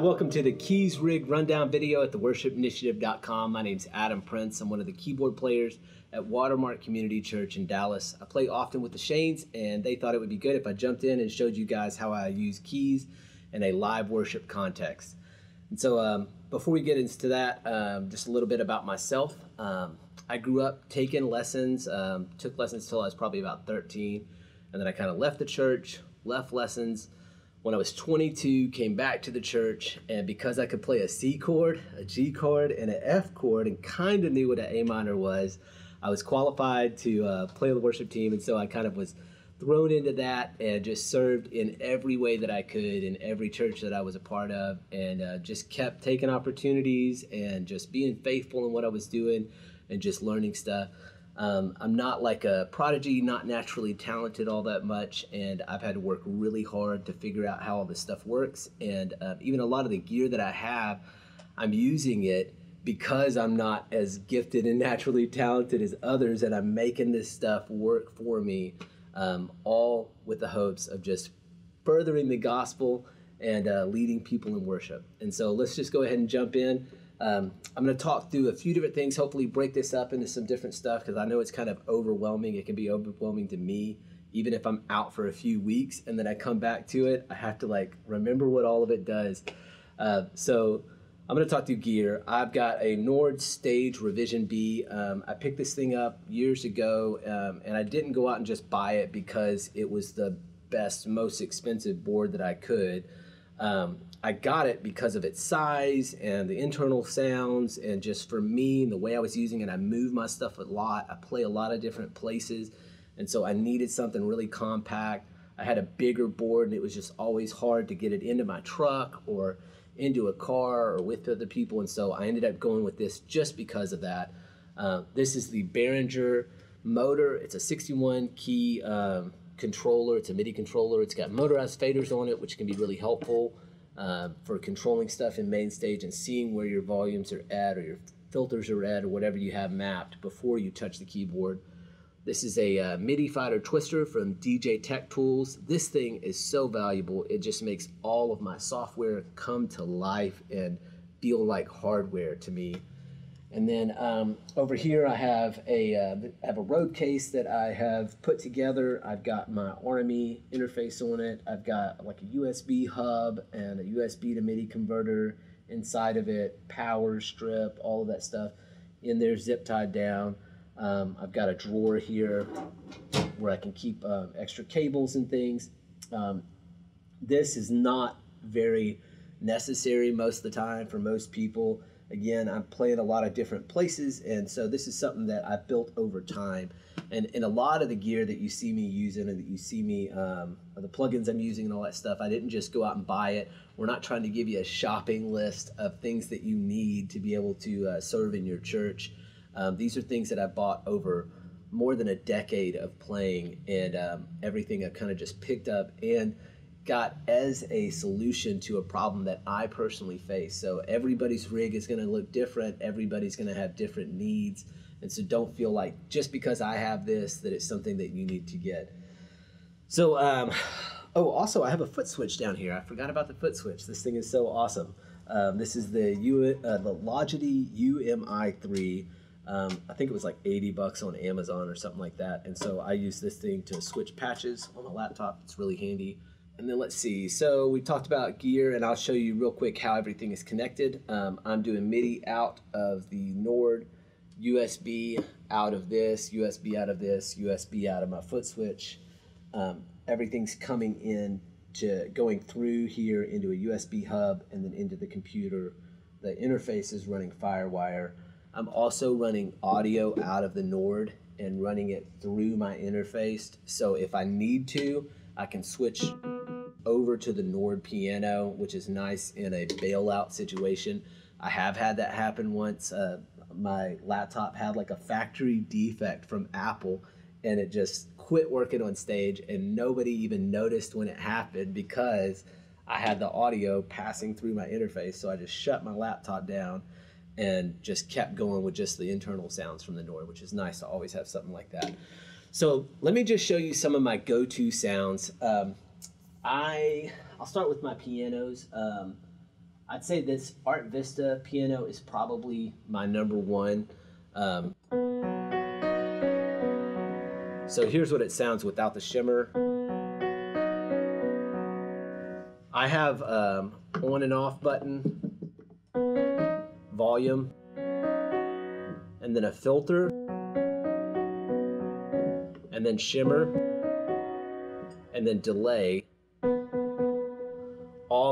Welcome to the Keys Rig Rundown video at theworshipinitiative.com. My name's Adam Prince. I'm one of the keyboard players at Watermark Community Church in Dallas. I play often with the Shanes, and they thought it would be good if I jumped in and showed you guys how I use keys in a live worship context. And so, um, before we get into that, um, just a little bit about myself. Um, I grew up taking lessons, um, took lessons till I was probably about 13, and then I kind of left the church, left lessons when I was 22, came back to the church, and because I could play a C chord, a G chord, and an F chord, and kind of knew what an A minor was, I was qualified to uh, play on the worship team, and so I kind of was thrown into that and just served in every way that I could in every church that I was a part of, and uh, just kept taking opportunities and just being faithful in what I was doing and just learning stuff. Um, I'm not like a prodigy, not naturally talented all that much, and I've had to work really hard to figure out how all this stuff works. And uh, even a lot of the gear that I have, I'm using it because I'm not as gifted and naturally talented as others, and I'm making this stuff work for me, um, all with the hopes of just furthering the gospel and uh, leading people in worship. And so let's just go ahead and jump in. Um, I'm going to talk through a few different things, hopefully, break this up into some different stuff because I know it's kind of overwhelming. It can be overwhelming to me, even if I'm out for a few weeks and then I come back to it. I have to like remember what all of it does. Uh, so, I'm going to talk through gear. I've got a Nord Stage Revision B. Um, I picked this thing up years ago um, and I didn't go out and just buy it because it was the best, most expensive board that I could. Um, I got it because of its size and the internal sounds, and just for me and the way I was using it. I move my stuff a lot. I play a lot of different places, and so I needed something really compact. I had a bigger board, and it was just always hard to get it into my truck or into a car or with other people, and so I ended up going with this just because of that. Uh, this is the Behringer motor. It's a 61 key um, controller. It's a MIDI controller. It's got motorized faders on it, which can be really helpful uh, for controlling stuff in MainStage and seeing where your volumes are at or your filters are at or whatever you have mapped before you touch the keyboard. This is a uh, MIDI fighter twister from DJ Tech Tools. This thing is so valuable. It just makes all of my software come to life and feel like hardware to me. And then um, over here I have a uh, I have a road case that I have put together. I've got my RME interface on it. I've got like a USB hub and a USB to MIDI converter inside of it, power strip, all of that stuff in there zip tied down. Um, I've got a drawer here where I can keep um, extra cables and things. Um, this is not very necessary most of the time for most people. Again, I'm playing a lot of different places, and so this is something that I've built over time. And in a lot of the gear that you see me using and that you see me, um, the plugins I'm using and all that stuff, I didn't just go out and buy it. We're not trying to give you a shopping list of things that you need to be able to uh, serve in your church. Um, these are things that I bought over more than a decade of playing, and um, everything I've kind of just picked up and got as a solution to a problem that I personally face. So everybody's rig is going to look different, everybody's going to have different needs. And so don't feel like just because I have this that it's something that you need to get. So um, oh, also I have a foot switch down here. I forgot about the foot switch. This thing is so awesome. Um, this is the U uh, the Logidy UMI3. Um, I think it was like 80 bucks on Amazon or something like that. And so I use this thing to switch patches on my laptop. It's really handy. And then let's see. So we talked about gear, and I'll show you real quick how everything is connected. Um, I'm doing MIDI out of the Nord, USB out of this, USB out of this, USB out of my foot switch. Um, everything's coming in to going through here into a USB hub and then into the computer. The interface is running FireWire. I'm also running audio out of the Nord and running it through my interface. So if I need to, I can switch over to the Nord piano, which is nice in a bailout situation. I have had that happen once. Uh, my laptop had like a factory defect from Apple and it just quit working on stage and nobody even noticed when it happened because I had the audio passing through my interface. So I just shut my laptop down and just kept going with just the internal sounds from the Nord, which is nice to always have something like that. So let me just show you some of my go-to sounds. Um, I I'll start with my pianos. Um, I'd say this Art Vista piano is probably my number one. Um, so here's what it sounds without the shimmer. I have um, on and off button, volume, and then a filter, and then shimmer, and then delay,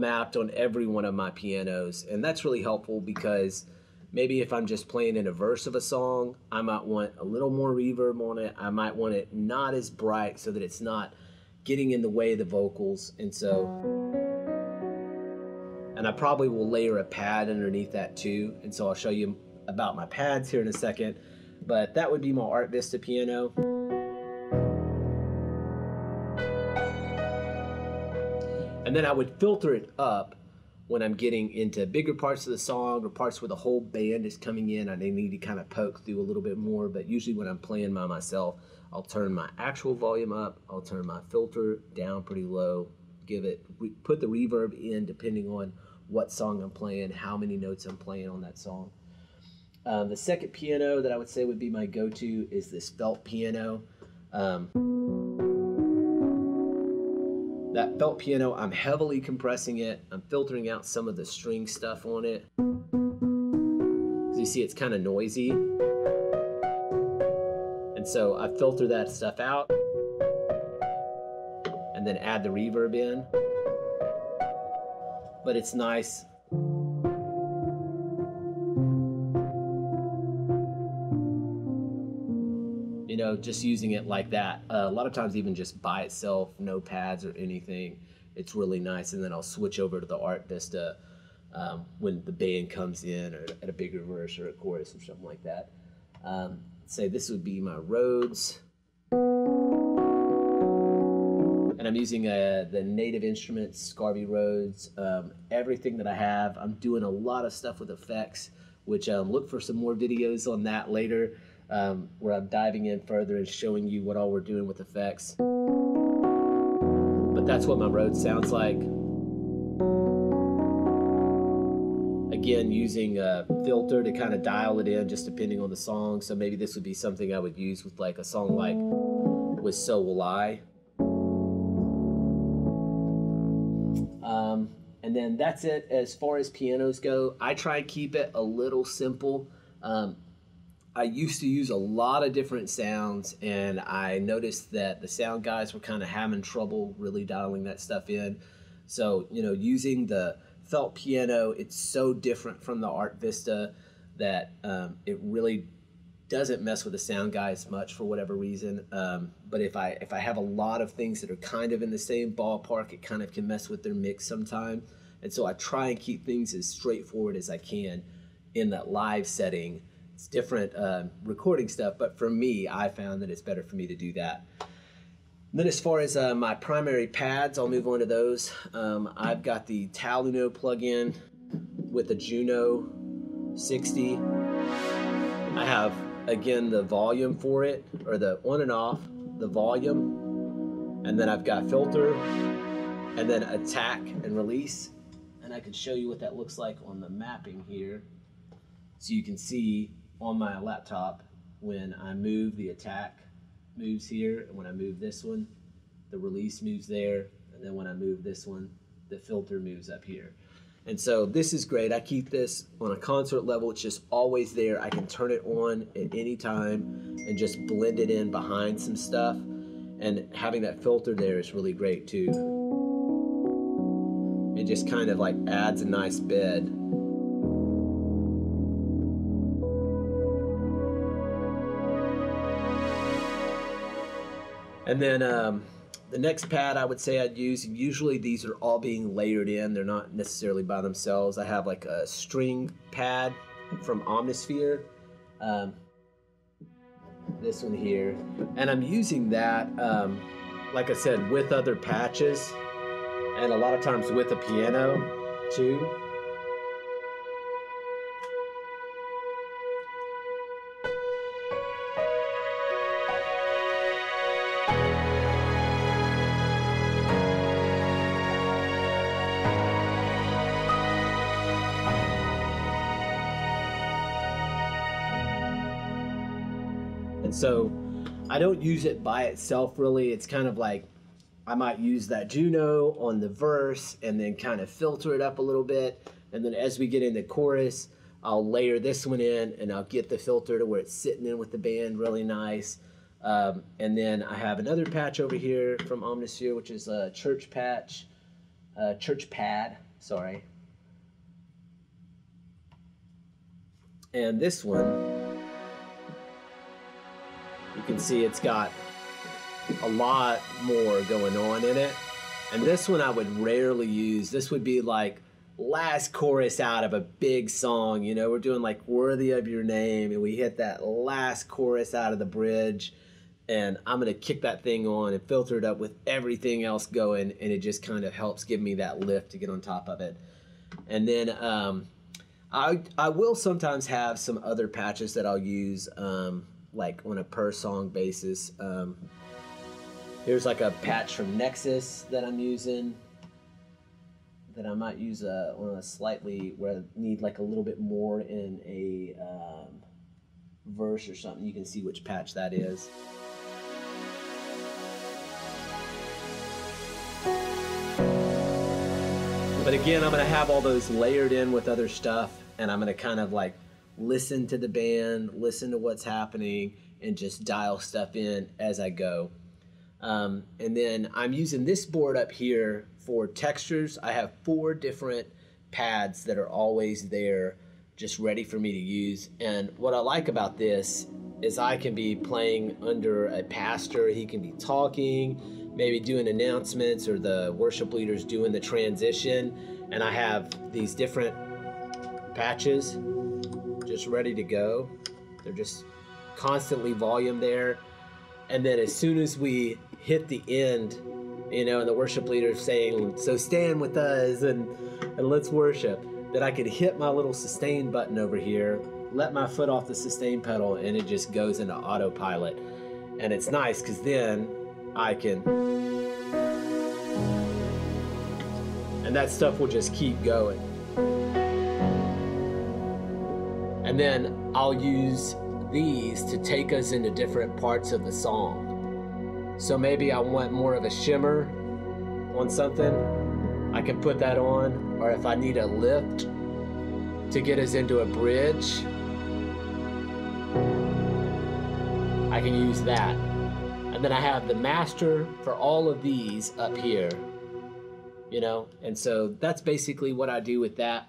mapped on every one of my pianos. And that's really helpful because maybe if I'm just playing in a verse of a song, I might want a little more reverb on it. I might want it not as bright so that it's not getting in the way of the vocals. And so, and I probably will layer a pad underneath that too. And so I'll show you about my pads here in a second. But that would be my Art Vista piano. And then I would filter it up when I'm getting into bigger parts of the song or parts where the whole band is coming in. I need to kind of poke through a little bit more, but usually when I'm playing by myself, I'll turn my actual volume up, I'll turn my filter down pretty low, give it, put the reverb in depending on what song I'm playing, how many notes I'm playing on that song. Um, the second piano that I would say would be my go-to is this felt piano. Um, that felt piano, I'm heavily compressing it. I'm filtering out some of the string stuff on it. You see, it's kind of noisy. And so I filter that stuff out and then add the reverb in. But it's nice know, just using it like that. Uh, a lot of times, even just by itself, no pads or anything, it's really nice. And then I'll switch over to the Art Vista um, when the band comes in or at a bigger verse or a chorus or something like that. Um, say this would be my Rhodes. And I'm using uh, the Native Instruments Scarbee Rhodes. Um, everything that I have, I'm doing a lot of stuff with effects, which um, look for some more videos on that later um, where I'm diving in further and showing you what all we're doing with effects. But that's what my Rhodes sounds like. Again, using a filter to kind of dial it in just depending on the song. So maybe this would be something I would use with like a song like with So Will I. Um, and then that's it as far as pianos go. I try and keep it a little simple. Um, I used to use a lot of different sounds, and I noticed that the sound guys were kind of having trouble really dialing that stuff in. So, you know, using the felt piano, it's so different from the Art Vista that um, it really doesn't mess with the sound guys much for whatever reason. Um, but if I if I have a lot of things that are kind of in the same ballpark, it kind of can mess with their mix sometime. And so I try and keep things as straightforward as I can in that live setting different uh, recording stuff, but for me, I found that it's better for me to do that. Then as far as uh, my primary pads, I'll move on to those. Um, I've got the TAL-U-NO plugin with the Juno 60. I have, again, the volume for it, or the on and off, the volume, and then I've got filter, and then attack and release. And I can show you what that looks like on the mapping here. So you can see on my laptop when I move the attack moves here and when I move this one the release moves there and then when I move this one the filter moves up here. And so this is great. I keep this on a concert level. It's just always there. I can turn it on at any time and just blend it in behind some stuff. And having that filter there is really great too. It just kind of like adds a nice bed And then um, the next pad I would say I'd use, usually these are all being layered in. They're not necessarily by themselves. I have like a string pad from Omnisphere. Um, this one here. And I'm using that, um, like I said, with other patches and a lot of times with a piano too. And so I don't use it by itself really. It's kind of like I might use that Juno on the verse and then kind of filter it up a little bit. And then as we get into chorus, I'll layer this one in and I'll get the filter to where it's sitting in with the band really nice. Um, and then I have another patch over here from Omnisphere, which is a church patch, uh, church pad, sorry. And this one, you can see it's got a lot more going on in it. And this one I would rarely use. This would be like last chorus out of a big song. You know, we're doing like Worthy of Your Name, and we hit that last chorus out of the bridge. And I'm going to kick that thing on and filter it up with everything else going. And it just kind of helps give me that lift to get on top of it. And then um, I, I will sometimes have some other patches that I'll use um, like on a per song basis. Um, here's like a patch from Nexus that I'm using that I might use a, on a slightly where I need like a little bit more in a um, verse or something. You can see which patch that is. But again, I'm to have all those layered in with other stuff, and I'm to kind of like listen to the band, listen to what's happening, and just dial stuff in as I go. Um, and then I'm using this board up here for textures. I have four different pads that are always there just ready for me to use. And what I like about this is I can be playing under a pastor. He can be talking, maybe doing announcements or the worship leaders doing the transition. And I have these different patches just ready to go. They're just constantly volume there. And then as soon as we hit the end, you know, and the worship leader saying, "So stand with us and and let's worship," that I could hit my little sustain button over here, let my foot off the sustain pedal, and it just goes into autopilot. And it's nice because then I can, and that stuff will just keep going. And then I'll use these to take us into different parts of the song. So maybe I want more of a shimmer on something, I can put that on. Or if I need a lift to get us into a bridge, I can use that. And then I have the master for all of these up here, you know? And so that's basically what I do with that.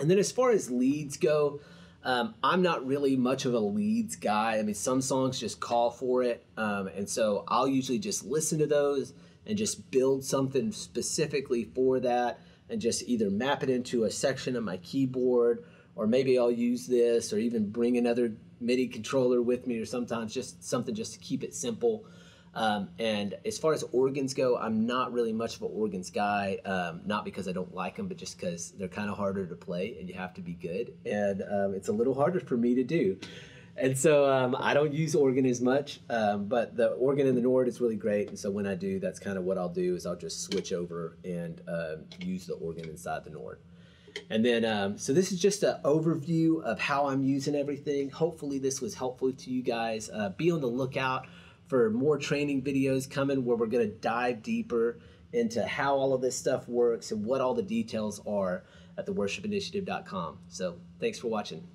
And then as far as leads go, um, I'm not really much of a leads guy. I mean, some songs just call for it. Um, and so I'll usually just listen to those and just build something specifically for that and just either map it into a section of my keyboard or maybe I'll use this or even bring another MIDI controller with me or sometimes just something just to keep it simple. Um, and as far as organs go, I'm not really much of an organs guy. Um, not because I don't like them, but just because they're kind of harder to play and you have to be good. And um, it's a little harder for me to do. And so um, I don't use organ as much, um, but the organ in the Nord is really great. And so when I do, that's kind of what I'll do is I'll just switch over and uh, use the organ inside the Nord. And then, um, so this is just an overview of how I'm using everything. Hopefully this was helpful to you guys. Uh, be on the lookout for more training videos coming where we're going to dive deeper into how all of this stuff works and what all the details are at theworshipinitiative.com. So thanks for watching.